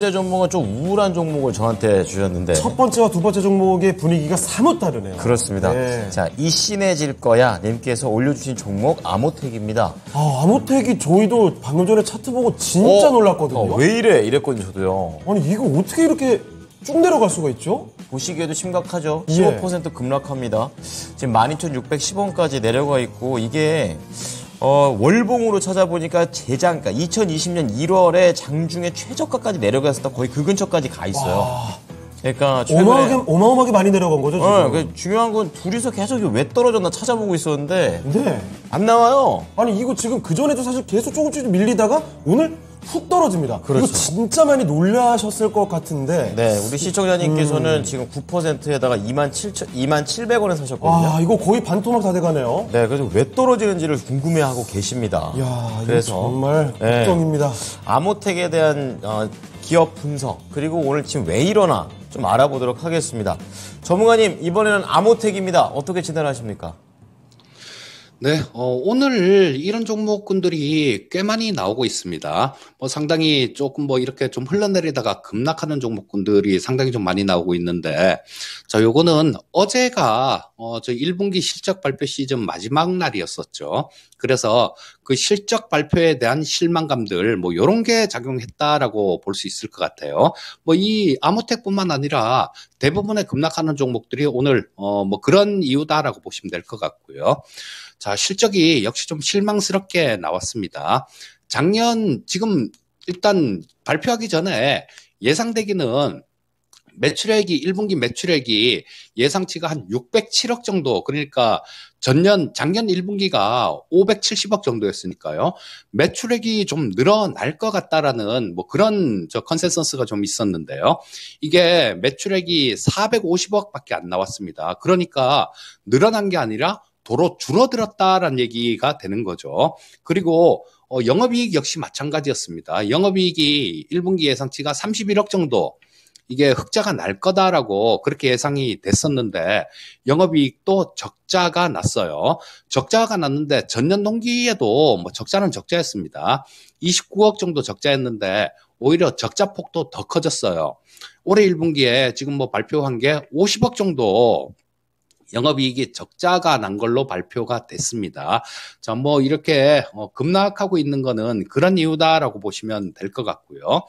번째 종목은 좀 우울한 종목을 저한테 주셨는데 첫 번째와 두 번째 종목의 분위기가 사뭇 다르네요. 그렇습니다. 네. 자, 이 신해질 거야 님께서 올려주신 종목 아모텍입니다. 아, 아모텍이 저희도 방금 전에 차트 보고 진짜 어, 놀랐거든요. 어, 왜 이래? 이랬거든요, 저도요. 아니 이거 어떻게 이렇게 쭉 내려갈 수가 있죠? 보시기에도 심각하죠. 예. 15% 급락합니다. 지금 12,610원까지 내려가 있고 이게 어, 월봉으로 찾아보니까 재장, 그러니까 2020년 1월에 장중에 최저가까지 내려갔을 때 거의 그 근처까지 가 있어요. 그러니까 최근에 어마어마하게, 어마어마하게 많이 내려간 거죠 지금. 어, 그 중요한 건 둘이서 계속 왜 떨어졌나 찾아보고 있었는데 네. 안 나와요. 아니 이거 지금 그 전에도 사실 계속 조금씩 밀리다가 오늘 훅 떨어집니다. 그렇죠. 이거 진짜 많이 놀라셨을 것 같은데. 네, 우리 시청자님께서는 음. 지금 9%에다가 2만 7천, 2만 700원에 사셨거든요. 아 이거 거의 반토막 다 돼가네요. 네, 그래서 왜 떨어지는지를 궁금해하고 계십니다. 이야 이거 그래서 정말 네. 걱정입니다. 아모텍에 대한 어, 기업 분석 그리고 오늘 지금 왜 이러나 좀 알아보도록 하겠습니다. 전문가님 이번에는 아모텍입니다. 어떻게 진단하십니까? 네, 어, 오늘 이런 종목군들이 꽤 많이 나오고 있습니다. 뭐 상당히 조금 뭐 이렇게 좀 흘러내리다가 급락하는 종목군들이 상당히 좀 많이 나오고 있는데, 자, 요거는 어제가, 어, 저 1분기 실적 발표 시즌 마지막 날이었었죠. 그래서 그 실적 발표에 대한 실망감들, 뭐 요런 게 작용했다라고 볼 수 있을 것 같아요. 뭐 이 아모텍뿐만 아니라 대부분의 급락하는 종목들이 오늘, 어, 뭐 그런 이유다라고 보시면 될 것 같고요. 자, 실적이 역시 좀 실망스럽게 나왔습니다. 작년, 지금 일단 발표하기 전에 예상되기는 매출액이, 1분기 매출액이 예상치가 한 607억 정도, 그러니까 전년, 작년 1분기가 570억 정도였으니까요. 매출액이 좀 늘어날 것 같다라는 뭐 그런 저 컨센서스가 좀 있었는데요. 이게 매출액이 450억 밖에 안 나왔습니다. 그러니까 늘어난 게 아니라 도로 줄어들었다라는 얘기가 되는 거죠. 그리고 어, 영업이익 역시 마찬가지였습니다. 영업이익이 1분기 예상치가 31억 정도 이게 흑자가 날 거다라고 그렇게 예상이 됐었는데 영업이익도 적자가 났어요. 적자가 났는데 전년 동기에도 뭐 적자는 적자였습니다. 29억 정도 적자였는데 오히려 적자 폭도 더 커졌어요. 올해 1분기에 지금 뭐 발표한 게 50억 정도 영업이익이 적자가 난 걸로 발표가 됐습니다. 자, 뭐 이렇게 어, 급락하고 있는 거는 그런 이유다라고 보시면 될 것 같고요.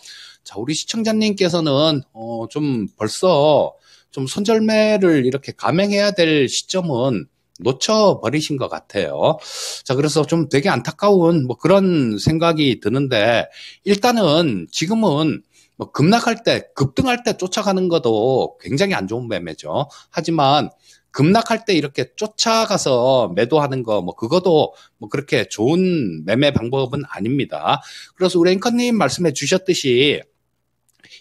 자, 우리 시청자님께서는 어, 좀 벌써 좀 손절매를 이렇게 감행해야 될 시점은 놓쳐버리신 것 같아요. 자, 그래서 좀 되게 안타까운 뭐 그런 생각이 드는데 일단은 지금은 뭐 급락할 때, 급등할 때 쫓아가는 것도 굉장히 안 좋은 매매죠. 하지만 급락할 때 이렇게 쫓아가서 매도하는 거, 뭐, 그것도 뭐 그렇게 좋은 매매 방법은 아닙니다. 그래서 우리 앵커님 말씀해 주셨듯이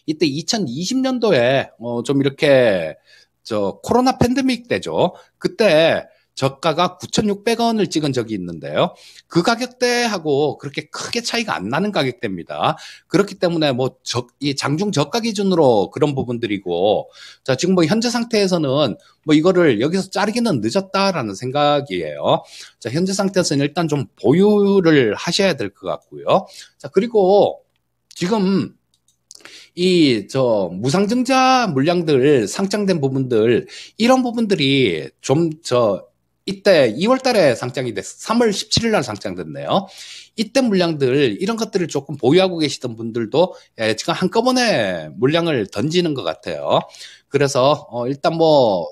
이때 2020년도에 어, 좀 이렇게 저 코로나 팬데믹 때죠. 그때 저가가 9,600원을 찍은 적이 있는데요. 그 가격대하고 그렇게 크게 차이가 안 나는 가격대입니다. 그렇기 때문에 뭐 적, 이 장중 저가 기준으로 그런 부분들이고, 자, 지금 뭐 현재 상태에서는 뭐 이거를 여기서 자르기는 늦었다라는 생각이에요. 자, 현재 상태에서는 일단 좀 보유를 하셔야 될 것 같고요. 자, 그리고 지금 이 저 무상증자 물량들 상장된 부분들 이런 부분들이 좀 저 이때 2월 달에 상장이 됐, 3월 17일 날 상장됐네요. 이때 물량들, 이런 것들을 조금 보유하고 계시던 분들도 예, 지금 한꺼번에 물량을 던지는 것 같아요. 그래서 어, 일단 뭐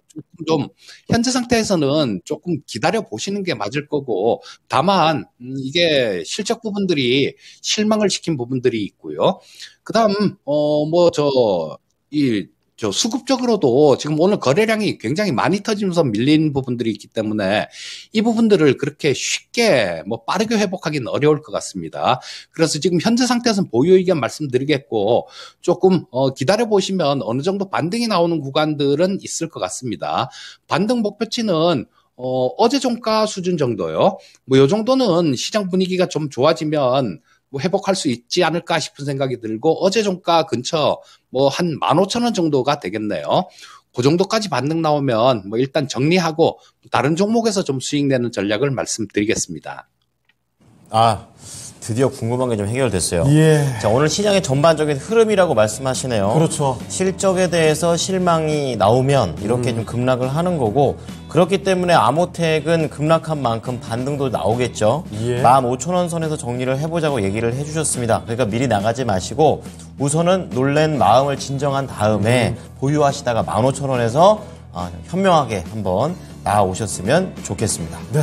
좀 현재 상태에서는 조금 기다려 보시는 게 맞을 거고 다만 음, 이게 실적 부분들이 실망을 시킨 부분들이 있고요. 그 다음 어 뭐 저 이 저 수급적으로도 지금 오늘 거래량이 굉장히 많이 터지면서 밀린 부분들이 있기 때문에 이 부분들을 그렇게 쉽게 뭐 빠르게 회복하기는 어려울 것 같습니다. 그래서 지금 현재 상태에서는 보유 의견 말씀드리겠고 조금 어 기다려 보시면 어느 정도 반등이 나오는 구간들은 있을 것 같습니다. 반등 목표치는 어, 어제 종가 수준 정도요. 뭐, 요 정도는 시장 분위기가 좀 좋아지면 뭐 회복할 수 있지 않을까 싶은 생각이 들고 어제 종가 근처 뭐 한 15,000원 정도가 되겠네요. 그 정도까지 반등 나오면 뭐 일단 정리하고 다른 종목에서 좀 수익 내는 전략을 말씀드리겠습니다. 아 드디어 궁금한 게 좀 해결됐어요. 예. 자, 오늘 시장의 전반적인 흐름이라고 말씀하시네요. 그렇죠. 실적에 대해서 실망이 나오면 이렇게 좀 급락을 하는 거고 그렇기 때문에 아모텍은 급락한 만큼 반등도 나오겠죠. 예. 15,000원 선에서 정리를 해보자고 얘기를 해주셨습니다. 그러니까 미리 나가지 마시고 우선은 놀란 마음을 진정한 다음에 보유하시다가 15,000원에서 현명하게 한번 나오셨으면 좋겠습니다. 네.